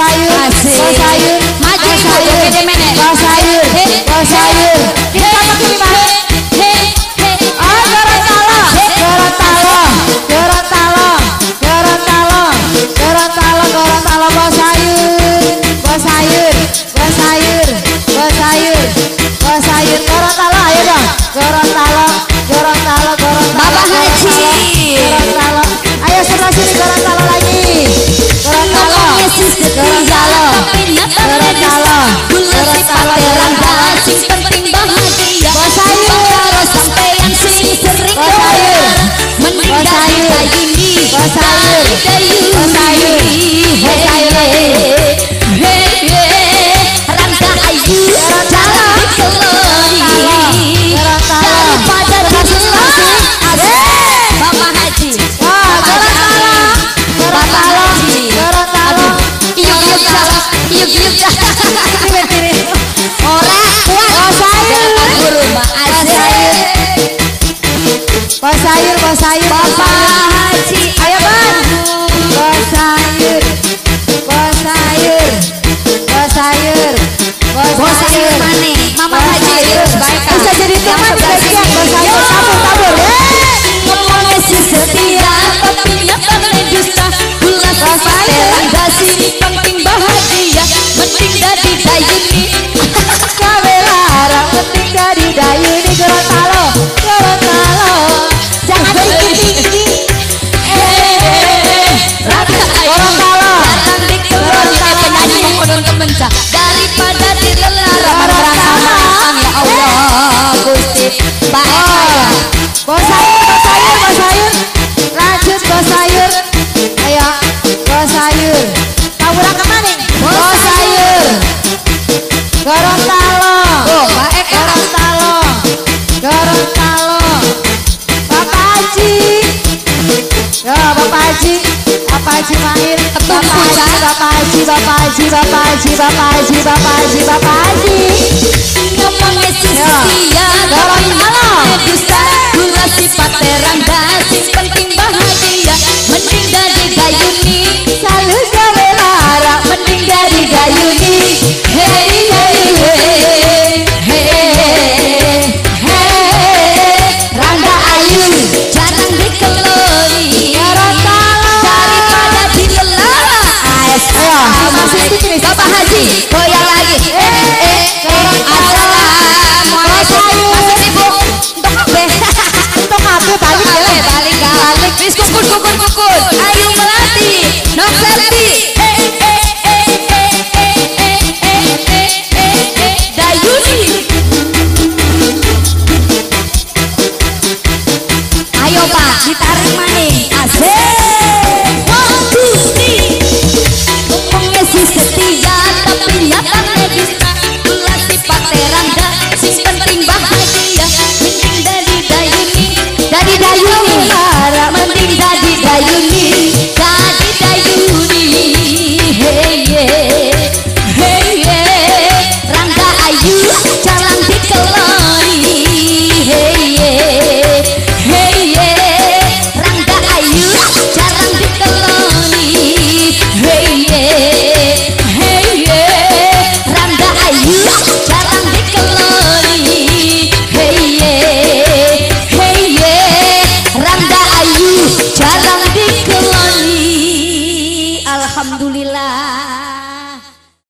I see. Yeah, Mahir. Bapak Haji,